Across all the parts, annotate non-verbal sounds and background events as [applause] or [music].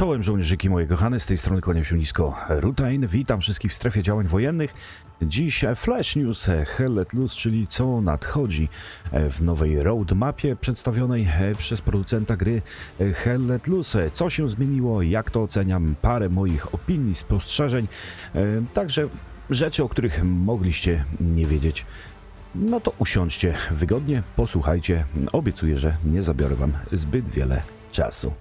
Czołem żołnierzyki moje kochane, z tej strony kłaniam się nisko Rutain. Witam wszystkich w strefie działań wojennych. Dziś Flash News Hell Let Loose, czyli co nadchodzi w nowej roadmapie przedstawionej przez producenta gry Hell Let Loose. Co się zmieniło, jak to oceniam, parę moich opinii, spostrzeżeń, także rzeczy, o których mogliście nie wiedzieć. No to usiądźcie wygodnie, posłuchajcie. Obiecuję, że nie zabiorę wam zbyt wiele czasu.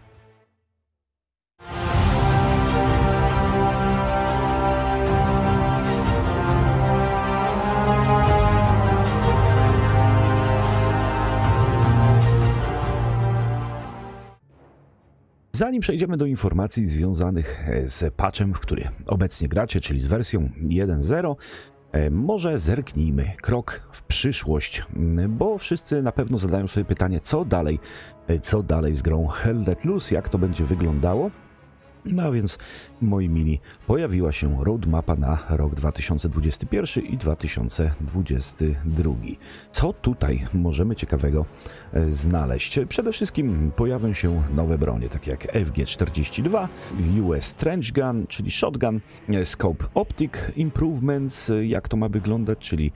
Zanim przejdziemy do informacji związanych z patchem, w który obecnie gracie, czyli z wersją 1.0, e, może zerknijmy krok w przyszłość, bo wszyscy na pewno zadają sobie pytanie, co dalej, e, co dalej z grą Hell Let Loose, jak to będzie wyglądało. No więc, moi mili, pojawiła się roadmapa na rok 2021 i 2022. Co tutaj możemy ciekawego e, znaleźć? Przede wszystkim pojawią się nowe bronie, takie jak FG-42, US Trench Gun, czyli Shotgun, e, Scope Optic Improvements, e, jak to ma wyglądać, czyli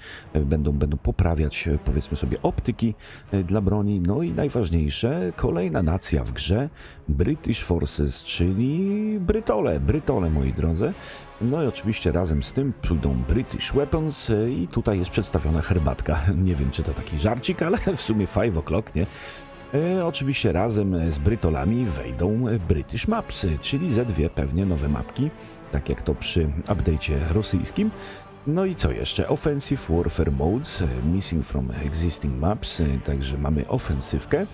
będą, będą poprawiać, powiedzmy sobie, optyki dla broni. No i najważniejsze, kolejna nacja w grze, British Forces, czyli Brytole, Brytole moi drodzy. No i oczywiście razem z tym pójdą British Weapons i tutaj jest przedstawiona herbatka. [laughs] Nie wiem czy to taki żarcik, ale [laughs] w sumie 5 o'clock, nie? E, oczywiście razem z Brytolami wejdą British Maps, czyli ze dwie pewnie nowe mapki, tak jak to przy update'cie rosyjskim. No i co jeszcze? Offensive Warfare Modes, Missing from Existing Maps, także mamy ofensywkę.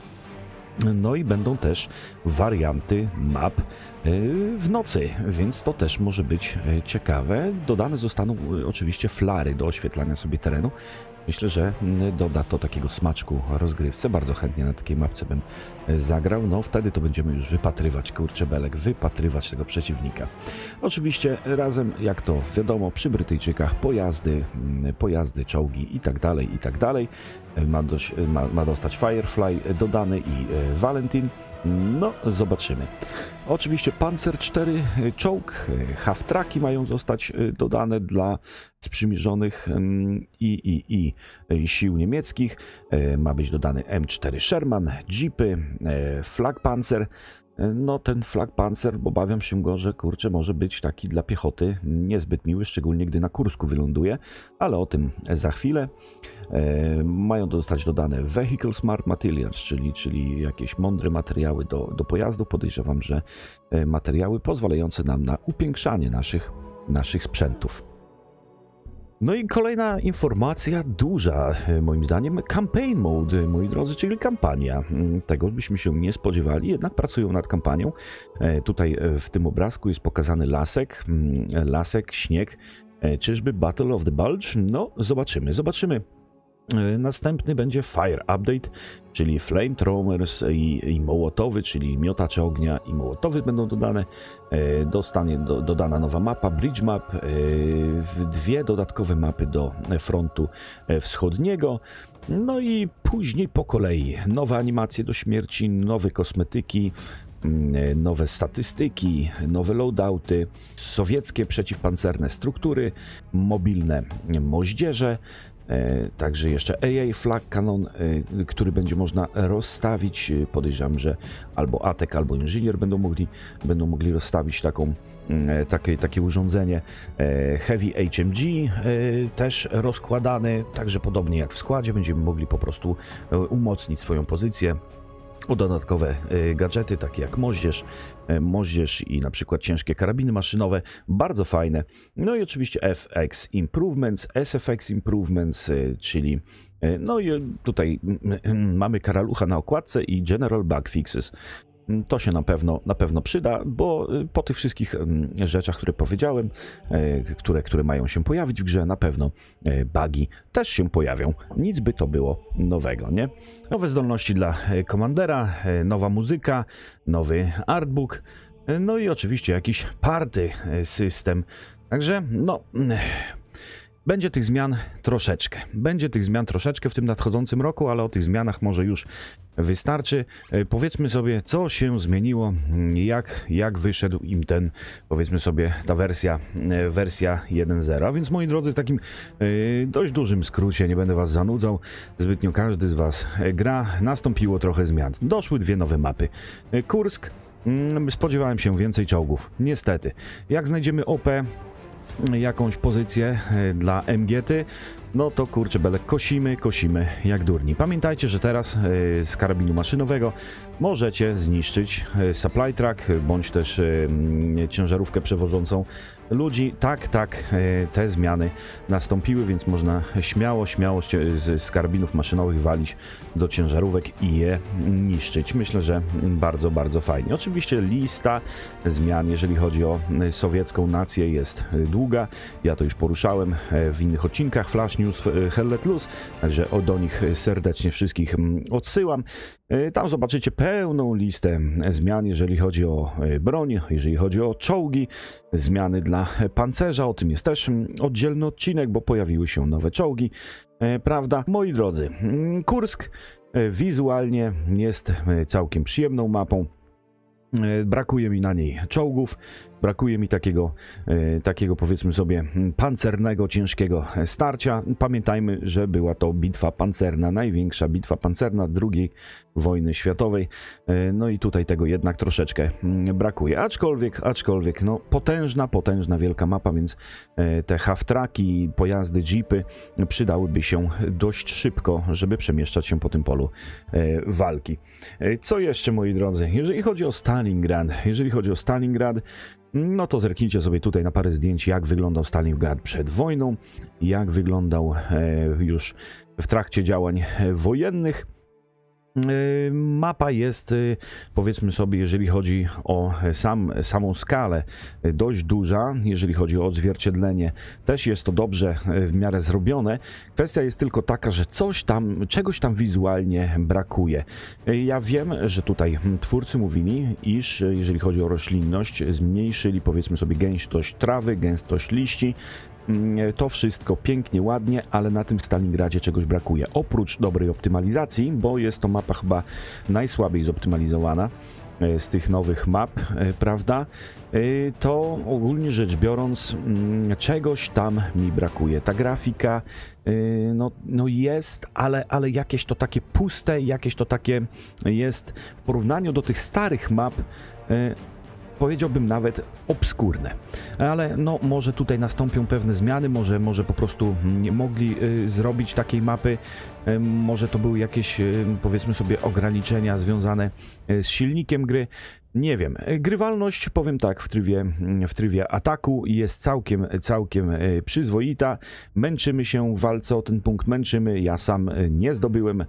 No i będą też warianty map e, w nocy, więc to też może być e, ciekawe. Dodane zostaną e, oczywiście flary do oświetlania sobie terenu, Myślę, że mm, doda to takiego smaczku rozgrywce. Bardzo chętnie na takiej mapce bym e, zagrał. No wtedy to będziemy już wypatrywać, kurczę belek, wypatrywać tego przeciwnika. Oczywiście razem, jak to wiadomo, przy Brytyjczykach pojazdy, mm, pojazdy, czołgi i tak dalej, i tak dalej. E, ma, dość, e, ma, ma dostać Firefly dodany i Valentin. No, zobaczymy. Oczywiście Panzer 4 e, czołg, e, half-traki mają zostać e, dodane dla sprzymierzonych mm, i, i, i sił niemieckich. Ma być dodany M4 Sherman, jeepy, Flag Panzer. No ten Flag Panzer, obawiam się go, że kurczę, może być taki dla piechoty niezbyt miły, szczególnie gdy na Kursku wyląduje, ale o tym za chwilę. E, mają zostać dodane Vehicle Smart Materials, czyli, czyli jakieś mądre materiały do, do pojazdu. Podejrzewam, że e, materiały pozwalające nam na upiększanie naszych, naszych sprzętów. No i kolejna informacja, duża e, moim zdaniem, campaign mode, moi drodzy, czyli kampania. Mm, tego byśmy się nie spodziewali, jednak pracują nad kampanią. Tutaj w tym obrazku jest pokazany lasek, mm, lasek, śnieg. Czyżby Battle of the Bulge? No, zobaczymy, zobaczymy E, następny będzie Fire Update, czyli Flamethrowers i, i Mołotowy, czyli miotacze ognia i Mołotowy będą dodane. E, dostanie do, dodana nowa mapa, Bridge Map, e, dwie dodatkowe mapy do frontu wschodniego. No i później po kolei nowe animacje do śmierci, nowe kosmetyki, mm, nowe statystyki, nowe loadouty, sowieckie przeciwpancerne struktury, mobilne moździerze, E, także jeszcze AA Flag Cannon, e, który będzie można rozstawić. E, podejrzewam, że albo Atek, albo inżynier będą mogli, będą mogli rozstawić taką, mm, takie, takie urządzenie. Heavy HMG też rozkładany, także podobnie jak w składzie, będziemy mogli po prostu umocnić swoją pozycję o dodatkowe y, gadżety, takie jak moździerz, y, moździerz i na przykład ciężkie karabiny maszynowe, bardzo fajne. No i oczywiście FX Improvements, SFX Improvements, y, czyli no i tutaj mamy karalucha na okładce i General Bug Fixes. To się na pewno, na pewno przyda, bo y, po tych wszystkich mm, rzeczach, które powiedziałem, e, które, które mają się pojawić w grze, na pewno e, bugi też się pojawią. Nic by to było nowego, nie? Nowe zdolności dla e, komandera, nowa muzyka, nowy artbook, no i oczywiście jakiś party system. Także, no Będzie tych zmian troszeczkę. Będzie tych zmian troszeczkę w tym nadchodzącym roku, ale o tych zmianach może już wystarczy. E, Powiedzmy sobie, co się zmieniło, jak, jak wyszedł im ten, powiedzmy sobie, ta wersja, e, wersja 1.0. A więc moi drodzy, w takim e, dość dużym skrócie, nie będę was zanudzał, zbytnio każdy z was gra, nastąpiło trochę zmian. Doszły dwie nowe mapy. Kursk, mm, spodziewałem się więcej czołgów. Niestety. Jak znajdziemy OP, jakąś pozycję e, dla MGT, no to kurczę belek, kosimy, kosimy jak durni. Pamiętajcie, że teraz e, z karabinu maszynowego możecie zniszczyć e, supply truck, bądź też ciężarówkę przewożącą ludzi. Tak, tak, e, te zmiany nastąpiły, więc można śmiało, śmiało z, z, karabinów maszynowych walić do ciężarówek i je niszczyć. Myślę, że bardzo, bardzo fajnie. Oczywiście lista zmian, jeżeli chodzi o sowiecką nację, jest długa. Ja to już poruszałem e, w innych odcinkach Flash News e, Hell Let Loose, także do nich serdecznie wszystkich mm, odsyłam. Tam zobaczycie pełną listę zmian, jeżeli chodzi o broń, jeżeli chodzi o czołgi, zmiany dla pancerza. O tym jest też mm, oddzielny odcinek, bo pojawiły się nowe czołgi. E, Prawda? Moi drodzy, mm, Kursk e, wizualnie jest e, całkiem przyjemną mapą. Brakuje mi na niej czołgów, brakuje mi takiego, e, takiego powiedzmy sobie pancernego, ciężkiego starcia. Pamiętajmy, że była to bitwa pancerna, największa bitwa pancerna II wojny światowej. E, No i tutaj tego jednak troszeczkę mm, brakuje. Aczkolwiek, aczkolwiek, no potężna, potężna, wielka mapa, więc e, te half-traki, pojazdy, jeepy przydałyby się dość szybko, żeby przemieszczać się po tym polu walki. Co jeszcze, moi drodzy? Jeżeli chodzi o Stalingrad, jeżeli chodzi o Stalingrad, no to zerknijcie sobie tutaj na parę zdjęć, jak wyglądał Stalingrad przed wojną, jak wyglądał e, już w trakcie działań wojennych. E, Mapa jest, e, powiedzmy sobie, jeżeli chodzi o sam, samą skalę, e, dość duża. Jeżeli chodzi o odzwierciedlenie, też jest to dobrze e, w miarę zrobione. Kwestia jest tylko taka, że coś tam, czegoś tam wizualnie brakuje. E, Ja wiem, że tutaj mm, twórcy mówili, iż e, jeżeli chodzi o roślinność, zmniejszyli powiedzmy sobie gęstość trawy, gęstość liści. Mm, To wszystko pięknie, ładnie, ale na tym Stalingradzie czegoś brakuje. Oprócz dobrej optymalizacji, bo jest to mapa chyba najsłabiej zoptymalizowana e, z tych nowych map, e, prawda? E, To ogólnie rzecz biorąc, mm, czegoś tam mi brakuje. Ta grafika no, no jest, ale, ale jakieś to takie puste, jakieś to takie jest w porównaniu do tych starych map. Powiedziałbym nawet obskurne. Ale no może tutaj nastąpią pewne zmiany, może, może po prostu nie mogli y, zrobić takiej mapy, y, może to były jakieś y, powiedzmy sobie ograniczenia związane z silnikiem gry. Nie wiem. Y, Grywalność, powiem tak, w trybie, mm, w trybie ataku jest całkiem, całkiem y, przyzwoita. Męczymy się w walce o ten punkt, męczymy. Ja sam y, nie zdobyłem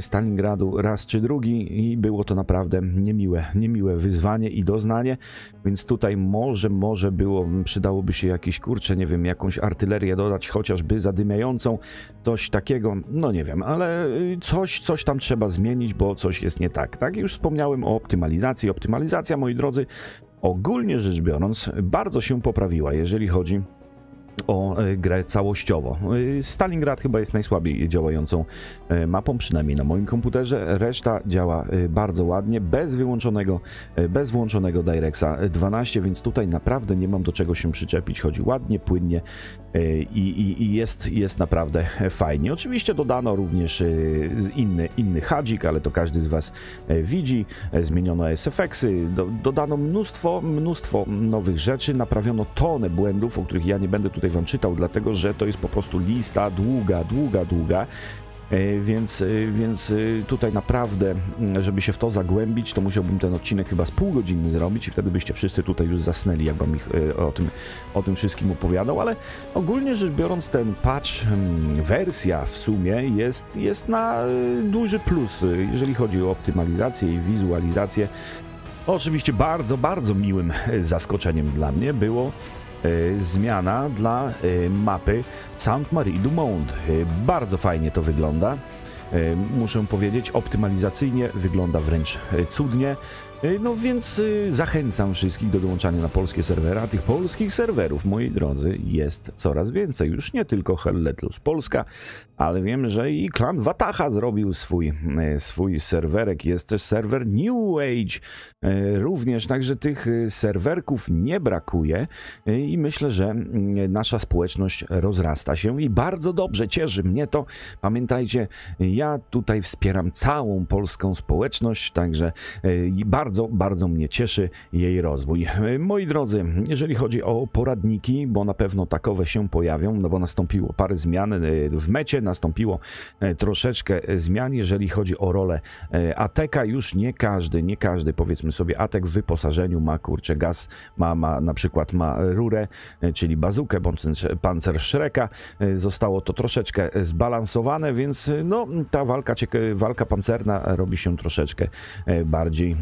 Stalingradu raz czy drugi i było to naprawdę niemiłe, niemiłe wyzwanie i doznanie, więc tutaj może, może było, przydałoby się jakieś, kurcze, nie wiem, jakąś artylerię dodać, chociażby zadymiającą, coś takiego, no nie wiem, ale coś, coś tam trzeba zmienić, bo coś jest nie tak. Tak, już wspomniałem o optymalizacji. Optymalizacja, moi drodzy, ogólnie rzecz biorąc, bardzo się poprawiła, jeżeli chodzi o e, grę całościowo. E, Stalingrad chyba jest najsłabiej działającą e, mapą, przynajmniej na moim komputerze. Reszta działa bardzo ładnie, bez wyłączonego, bez włączonego DirectXa 12, więc tutaj naprawdę nie mam do czego się przyczepić. Chodzi ładnie, płynnie i, i, i jest, jest naprawdę fajnie. Oczywiście dodano również inny, inny hadzik, ale to każdy z Was widzi. Zmieniono SFX-y, do, dodano mnóstwo, mnóstwo nowych rzeczy, naprawiono tonę błędów, o których ja nie będę tutaj Wam czytał, dlatego że to jest po prostu lista długa, długa, długa. E, Więc, e, więc e, tutaj naprawdę, m, żeby się w to zagłębić, to musiałbym ten odcinek chyba z pół godziny zrobić i wtedy byście wszyscy tutaj już zasnęli, jak wam ich, o, tym, o tym wszystkim opowiadał, ale ogólnie rzecz biorąc ten patch, mm, wersja w sumie jest, jest na duży plus, jeżeli chodzi o optymalizację i wizualizację. Oczywiście bardzo, bardzo miłym zaskoczeniem dla mnie było zmiana dla e, mapy Saint-Marie du Monde. E, Bardzo fajnie to wygląda. E, Muszę powiedzieć, optymalizacyjnie wygląda wręcz e, cudnie. E, No więc y, zachęcam wszystkich do dołączania na polskie serwery, a tych polskich serwerów, moi drodzy, jest coraz więcej. Już nie tylko Helletlus Polska, ale wiem, że i klan Wataha zrobił swój, e, swój serwerek. Jest też serwer New Age e, również, także tych serwerków nie brakuje i myślę, że mm, nasza społeczność rozrasta się i bardzo dobrze cieszy mnie to. Pamiętajcie, ja tutaj wspieram całą polską społeczność, także i bardzo, bardzo mnie cieszy jej rozwój. [laughs] Moi drodzy, jeżeli chodzi o poradniki, bo na pewno takowe się pojawią, no bo nastąpiło parę zmian e, w mecie, nastąpiło e, troszeczkę e, zmian, jeżeli chodzi o rolę Ateka, już nie każdy, nie każdy, powiedzmy sobie, Atek w wyposażeniu ma kurczę gaz, ma, ma na przykład ma rurę, czyli bazukę, bądź pancer Shreka, zostało to troszeczkę zbalansowane, więc no ta walka, walka pancerna robi się troszeczkę bardziej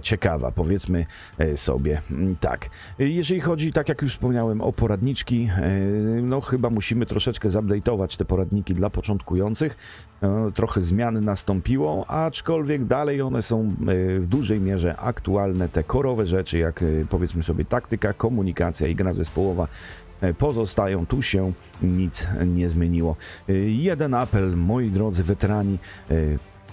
ciekawa, powiedzmy e, sobie mm, tak. Jeżeli chodzi, tak jak już wspomniałem, o poradniczki, e, no chyba musimy troszeczkę zupdate'ować te poradniki dla początkujących. E, Trochę zmian nastąpiło, aczkolwiek dalej one są w dużej mierze aktualne, te korowe rzeczy, jak powiedzmy sobie taktyka, komunikacja i gra zespołowa pozostają, tu się nic nie zmieniło. Jeden apel, moi drodzy weterani,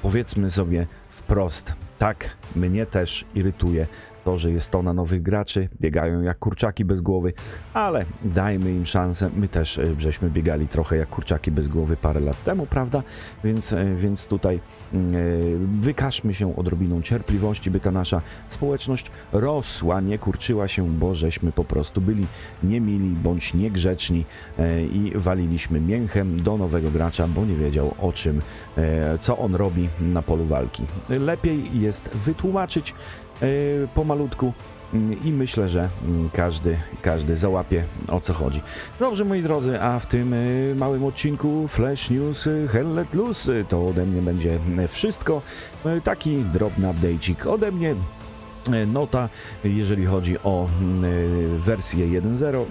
powiedzmy sobie wprost, tak, mnie też irytuje to, że jest to na nowych graczy, biegają jak kurczaki bez głowy, ale dajmy im szansę. My też e, żeśmy biegali trochę jak kurczaki bez głowy parę lat temu, prawda? Więc, e, więc tutaj mm, e, wykażmy się odrobiną cierpliwości, by ta nasza społeczność rosła, nie kurczyła się, bo żeśmy po prostu byli niemili bądź niegrzeczni i waliliśmy mięchem do nowego gracza, bo nie wiedział o czym, co on robi na polu walki. Lepiej jest wytłumaczyć pomalutku mm, i myślę, że mm, każdy, każdy załapie o co chodzi. Dobrze moi drodzy, a w tym y, małym odcinku Flash News y, Hell Let Loose to ode mnie będzie wszystko. Taki drobny update'ik ode mnie. Y, Nota, jeżeli chodzi o y, wersję 1.0,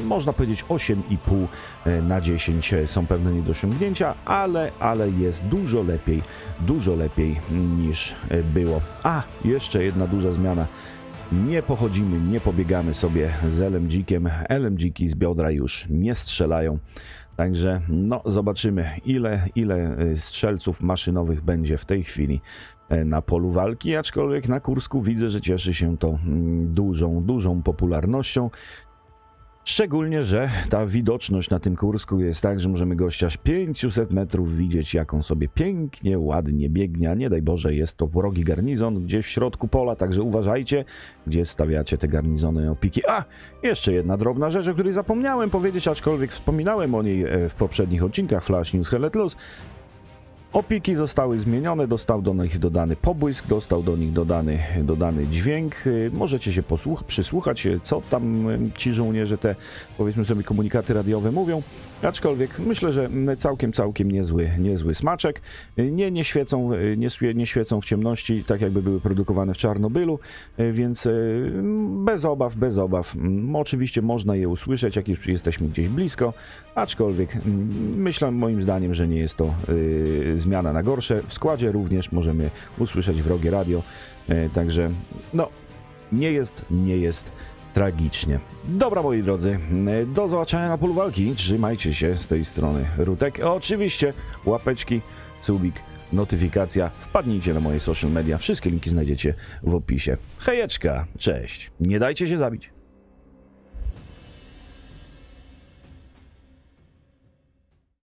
y, można powiedzieć 8,5 y, na 10 są pewne niedosiągnięcia, ale, ale jest dużo lepiej, dużo lepiej niż y, było. A, jeszcze jedna duża zmiana. Nie pochodzimy, nie pobiegamy sobie z LMG-kiem. LMG-ki z biodra już nie strzelają. Także no zobaczymy ile, ile y, strzelców maszynowych będzie w tej chwili e, na polu walki, aczkolwiek na Kursku widzę, że cieszy się to mm, dużą, dużą popularnością. Szczególnie, że ta widoczność na tym Kursku jest tak, że możemy gościa z 500 metrów widzieć, jak on sobie pięknie, ładnie biegnie, a nie daj Boże, jest to wrogi garnizon gdzieś w środku pola, także uważajcie, gdzie stawiacie te garnizony opiki. A, jeszcze jedna drobna rzecz, o której zapomniałem powiedzieć, aczkolwiek wspominałem o niej e, w poprzednich odcinkach Flash News Hellet Loose. Opiki zostały zmienione, dostał do nich dodany pobłysk, dostał do nich dodany, dodany dźwięk. Możecie się posłuch- przysłuchać, co tam ci żołnierze te, powiedzmy sobie, komunikaty radiowe mówią. Aczkolwiek myślę, że całkiem, całkiem niezły, niezły smaczek. Nie, nie, świecą, nie, nie świecą w ciemności, tak jakby były produkowane w Czarnobylu, więc y, bez obaw, bez obaw. Oczywiście można je usłyszeć, jak już jesteśmy gdzieś blisko, aczkolwiek myślę moim zdaniem, że nie jest to y, zmiana na gorsze. W składzie również możemy usłyszeć wrogie radio, y, także no nie jest, nie jest tragicznie. Dobra moi drodzy, do zobaczenia na polu walki. Trzymajcie się z tej strony Rutek. Oczywiście łapeczki, subik, notyfikacja. Wpadnijcie na moje social media. Wszystkie linki znajdziecie w opisie. Hejeczka, cześć. Nie dajcie się zabić.